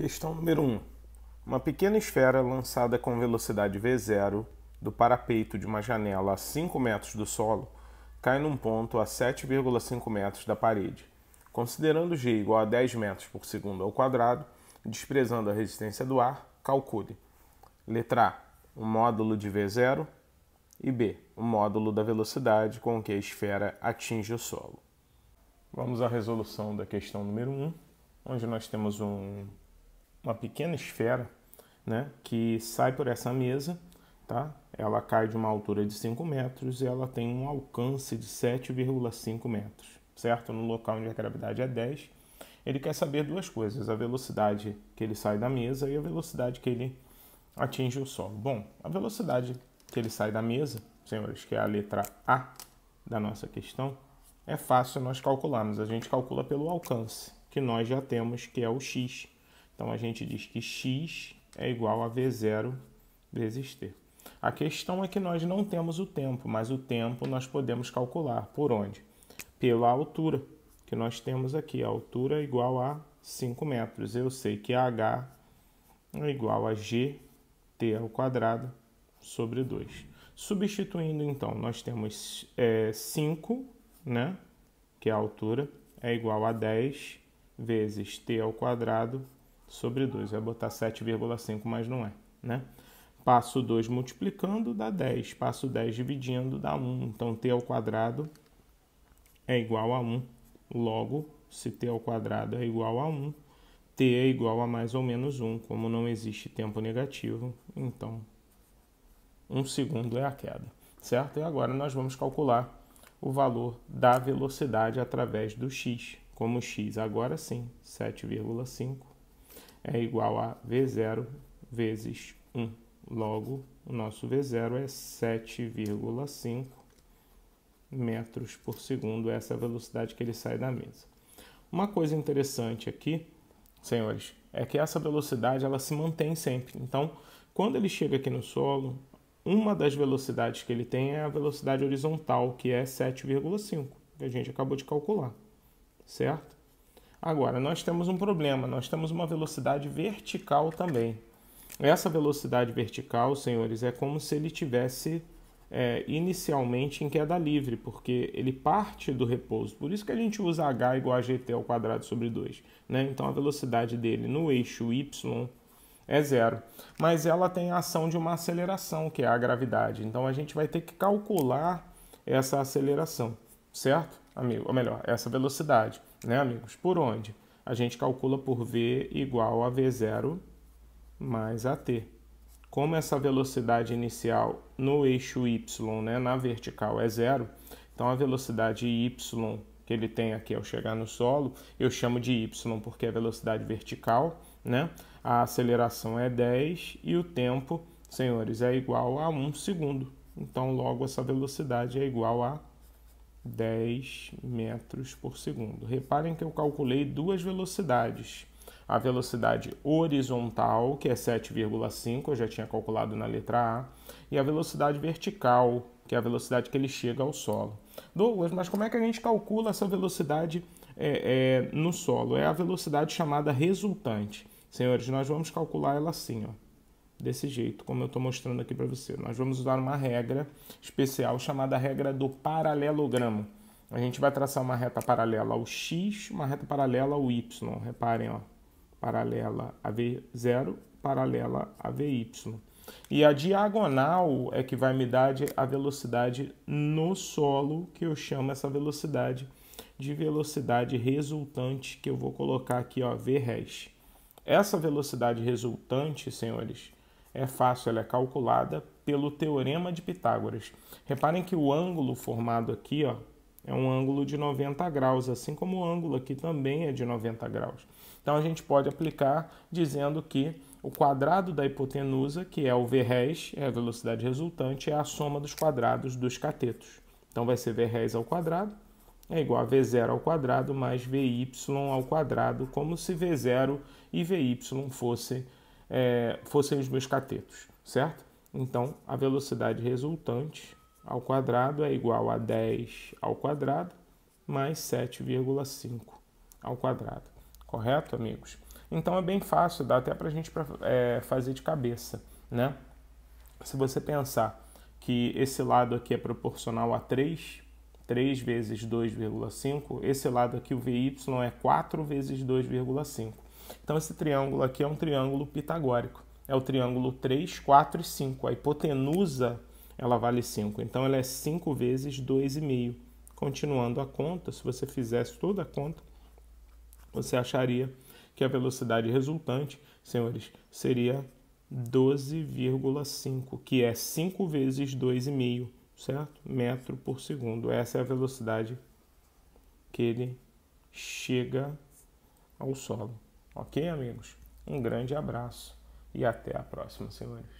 Questão número 1. Uma pequena esfera lançada com velocidade v0 do parapeito de uma janela a 5 metros do solo cai num ponto a 7,5 metros da parede. Considerando g igual a 10 metros por segundo ao quadrado, desprezando a resistência do ar, calcule. Letra A. O módulo de v0 e B. O módulo da velocidade com que a esfera atinge o solo. Vamos à resolução da questão número 1, onde nós temos um uma pequena esfera né, que sai por essa mesa, tá? ela cai de uma altura de 5 metros e ela tem um alcance de 7,5 metros, certo? No local onde a gravidade é 10. Ele quer saber duas coisas, a velocidade que ele sai da mesa e a velocidade que ele atinge o solo. Bom, a velocidade que ele sai da mesa, senhores, que é a letra A da nossa questão, é fácil nós calcularmos. A gente calcula pelo alcance, que nós já temos, que é o x, então a gente diz que x é igual a V0 vezes t. A questão é que nós não temos o tempo, mas o tempo nós podemos calcular. Por onde? Pela altura, que nós temos aqui. A altura é igual a 5 metros. Eu sei que h é igual a gt ao quadrado sobre 2. Substituindo, então, nós temos é, 5, né? que é a altura, é igual a 10 vezes t ao quadrado sobre 2. Vai botar 7,5, mas não é, né? Passo 2 multiplicando dá 10. Passo 10 dividindo dá 1. Então, t ao quadrado é igual a 1. Logo, se t ao quadrado é igual a 1, t é igual a mais ou menos 1. Como não existe tempo negativo, então 1 segundo é a queda, certo? E agora nós vamos calcular o valor da velocidade através do x. Como x agora sim, 7,5 é igual a V0 vezes 1. Logo, o nosso V0 é 7,5 metros por segundo, essa é a velocidade que ele sai da mesa. Uma coisa interessante aqui, senhores, é que essa velocidade ela se mantém sempre. Então, quando ele chega aqui no solo, uma das velocidades que ele tem é a velocidade horizontal, que é 7,5, que a gente acabou de calcular, certo? Agora, nós temos um problema, nós temos uma velocidade vertical também. Essa velocidade vertical, senhores, é como se ele tivesse é, inicialmente em queda livre, porque ele parte do repouso. Por isso que a gente usa h igual a gt ao quadrado sobre 2. Né? Então, a velocidade dele no eixo y é zero. Mas ela tem a ação de uma aceleração, que é a gravidade. Então, a gente vai ter que calcular essa aceleração, certo, amigo? Ou melhor, essa velocidade né, amigos? Por onde? A gente calcula por V igual a V0 mais AT. Como essa velocidade inicial no eixo Y, né, na vertical, é zero, então a velocidade Y que ele tem aqui ao chegar no solo, eu chamo de Y porque é velocidade vertical, né? A aceleração é 10 e o tempo, senhores, é igual a 1 segundo. Então, logo, essa velocidade é igual a 10 metros por segundo. Reparem que eu calculei duas velocidades. A velocidade horizontal, que é 7,5, eu já tinha calculado na letra A, e a velocidade vertical, que é a velocidade que ele chega ao solo. Douglas, mas como é que a gente calcula essa velocidade é, é, no solo? É a velocidade chamada resultante. Senhores, nós vamos calcular ela assim, ó desse jeito, como eu estou mostrando aqui para você. Nós vamos usar uma regra especial chamada regra do paralelogramo. A gente vai traçar uma reta paralela ao x, uma reta paralela ao y. Reparem, ó, paralela a v0, paralela a vy. E a diagonal é que vai me dar a velocidade no solo, que eu chamo essa velocidade de velocidade resultante, que eu vou colocar aqui, ó, v res. Essa velocidade resultante, senhores, é fácil, ela é calculada pelo teorema de Pitágoras. Reparem que o ângulo formado aqui ó, é um ângulo de 90 graus, assim como o ângulo aqui também é de 90 graus. Então a gente pode aplicar dizendo que o quadrado da hipotenusa, que é o v res, é a velocidade resultante, é a soma dos quadrados dos catetos. Então vai ser v res ao quadrado é igual a v0 ao quadrado mais vy ao quadrado, como se v0 e vy fossem é, fossem os meus catetos, certo? Então, a velocidade resultante ao quadrado é igual a 10 ao quadrado mais 7,5 ao quadrado. Correto, amigos? Então é bem fácil, dá até para a gente é, fazer de cabeça, né? Se você pensar que esse lado aqui é proporcional a 3, 3 vezes 2,5, esse lado aqui, o VY, é 4 vezes 2,5. Então esse triângulo aqui é um triângulo pitagórico. É o triângulo 3, 4 e 5. A hipotenusa, ela vale 5. Então ela é 5 vezes 2,5. Continuando a conta, se você fizesse toda a conta, você acharia que a velocidade resultante, senhores, seria 12,5, que é 5 vezes 2,5, certo? Metro por segundo. Essa é a velocidade que ele chega ao solo. Ok, amigos? Um grande abraço e até a próxima, senhores.